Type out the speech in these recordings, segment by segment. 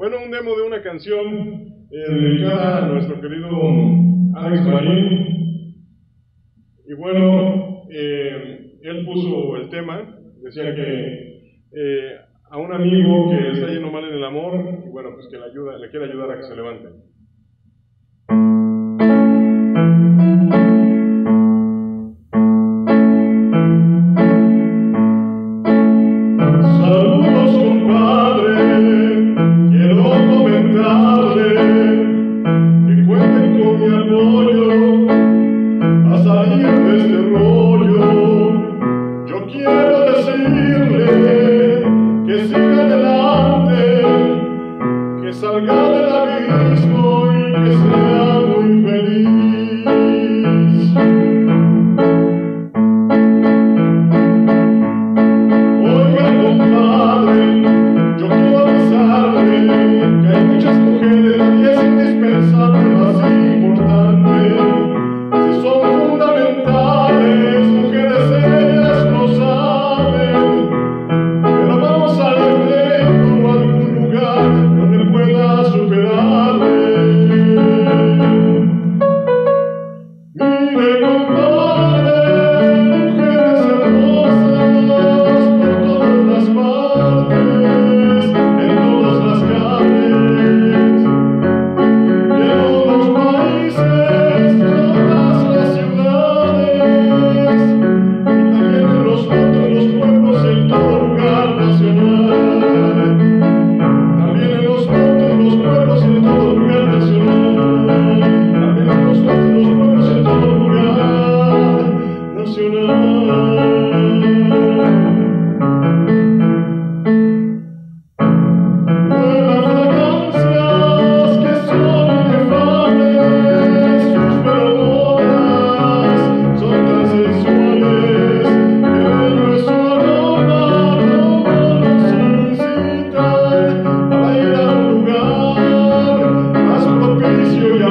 Bueno, un demo de una canción eh, dedicada a nuestro querido Alex Marín. Y bueno, eh, él puso el tema, decía que eh, a un amigo que está yendo mal en el amor, y bueno, pues que le, ayuda, le quiere ayudar a que se levante.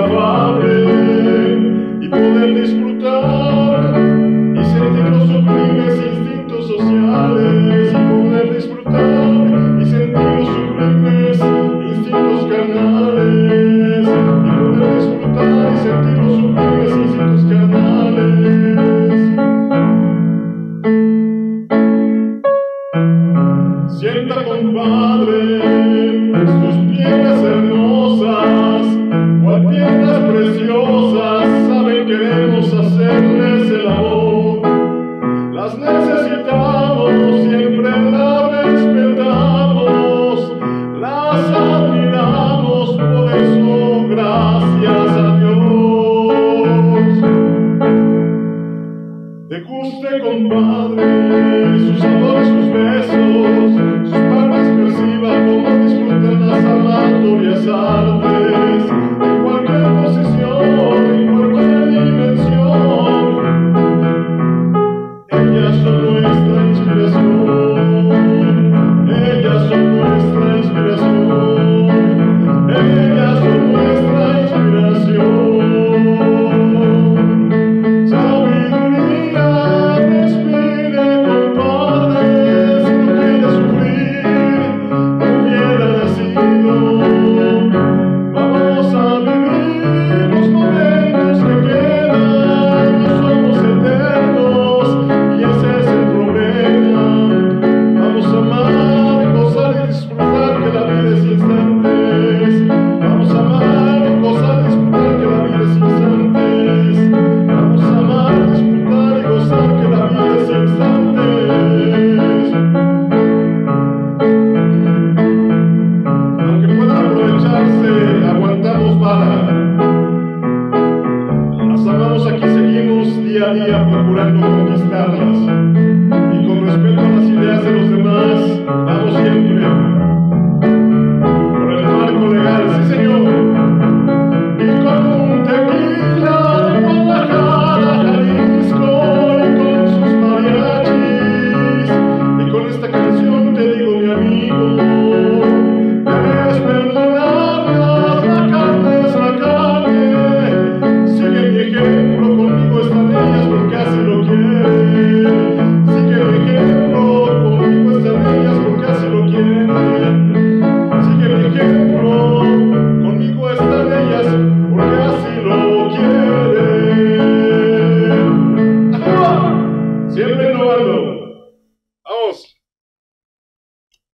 inacabable y poder disfrutar. guste, compadre, sus sabores, sus besos, sus palmas perciba cómo disfrutan las amatorias artes. plano de escalas